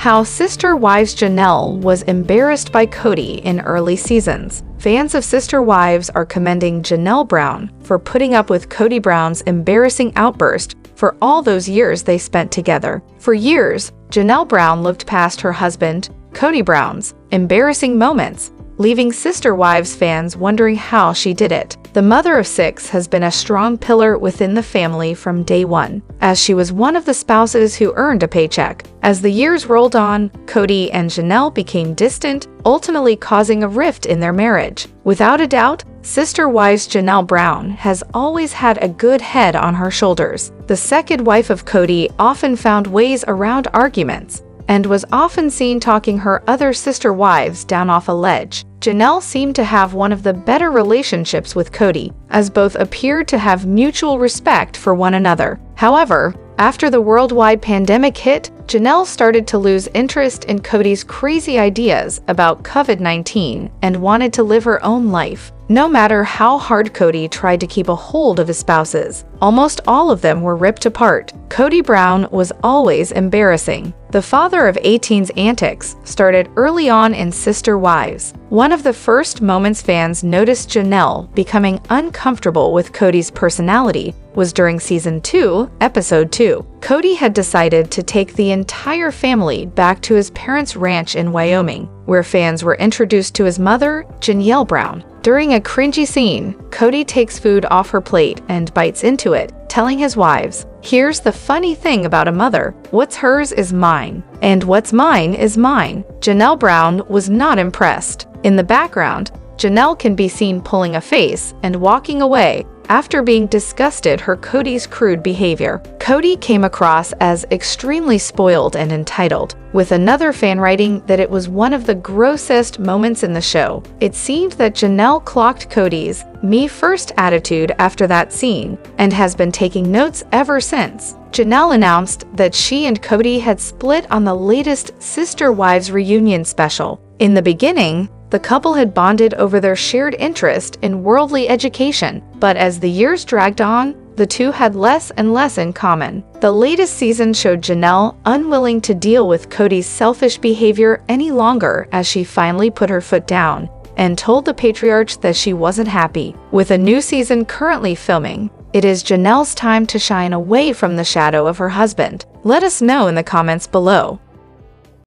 how Sister Wives Janelle was embarrassed by Kody in early seasons. Fans of Sister Wives are commending Janelle Brown for putting up with Kody Brown's embarrassing outburst for all those years they spent together. For years, Janelle Brown looked past her husband, Kody Brown's, embarrassing moments, leaving Sister Wives fans wondering how she did it. The mother of six has been a strong pillar within the family from day one, as she was one of the spouses who earned a paycheck. As the years rolled on, Kody and Janelle became distant, ultimately causing a rift in their marriage. Without a doubt, Sister Wives Janelle Brown has always had a good head on her shoulders. The second wife of Kody often found ways around arguments, and was often seen talking her other sister wives down off a ledge. Janelle seemed to have one of the better relationships with Kody, as both appeared to have mutual respect for one another. However, after the worldwide pandemic hit, Janelle started to lose interest in Kody's crazy ideas about COVID 19 and wanted to live her own life. No matter how hard Kody tried to keep a hold of his spouses, almost all of them were ripped apart. Kody Brown was always embarrassing. The father of 18's antics started early on in Sister Wives. One of the first moments fans noticed Janelle becoming uncomfortable with Kody's personality was during season 2, episode 2. Kody had decided to take the entire family back to his parents' ranch in Wyoming, where fans were introduced to his mother, Genelle Brown. During a cringy scene, Kody takes food off her plate and bites into it, telling his wives, Here's the funny thing about a mother what's hers is mine, and what's mine is mine. Janelle Brown was not impressed. In the background, Janelle can be seen pulling a face and walking away after being disgusted her Kody's crude behavior. Kody came across as extremely spoiled and entitled, with another fan writing that it was one of the grossest moments in the show. It seemed that Janelle clocked Kody's me first attitude after that scene and has been taking notes ever since. Janelle announced that she and Kody had split on the latest Sister Wives reunion special. In the beginning, the couple had bonded over their shared interest in worldly education, but as the years dragged on, the two had less and less in common. The latest season showed Janelle unwilling to deal with Kody's selfish behavior any longer as she finally put her foot down and told the patriarch that she wasn't happy. With a new season currently filming, it is Janelle's time to shine away from the shadow of her husband. Let us know in the comments below.